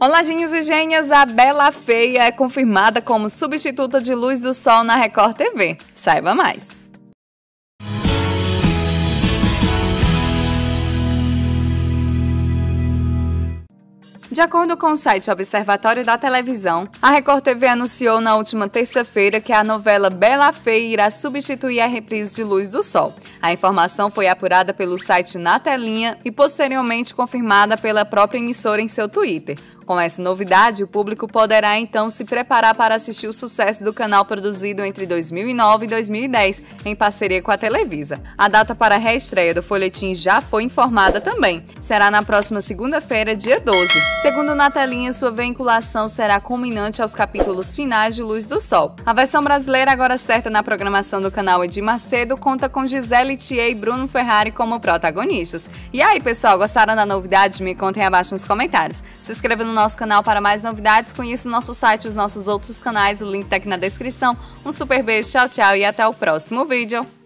Olá, gênios e gênias! A Bela Feia é confirmada como substituta de Luz do Sol na Record TV. Saiba mais! De acordo com o site Observatório da Televisão, a Record TV anunciou na última terça-feira que a novela Bela Feia irá substituir a reprise de Luz do Sol. A informação foi apurada pelo site Na Telinha e posteriormente confirmada pela própria emissora em seu Twitter. Com essa novidade, o público poderá então se preparar para assistir o sucesso do canal produzido entre 2009 e 2010, em parceria com a Televisa. A data para a reestreia do folhetim já foi informada também. Será na próxima segunda-feira, dia 12. Segundo na telinha, sua vinculação será culminante aos capítulos finais de Luz do Sol. A versão brasileira, agora certa na programação do canal Edir Macedo, conta com Gisele Thier e Bruno Ferrari como protagonistas. E aí, pessoal, gostaram da novidade? Me contem abaixo nos comentários. Se inscreva no nosso canal para mais novidades. Conheça o nosso site e os nossos outros canais, o link está aqui na descrição. Um super beijo, tchau, tchau e até o próximo vídeo.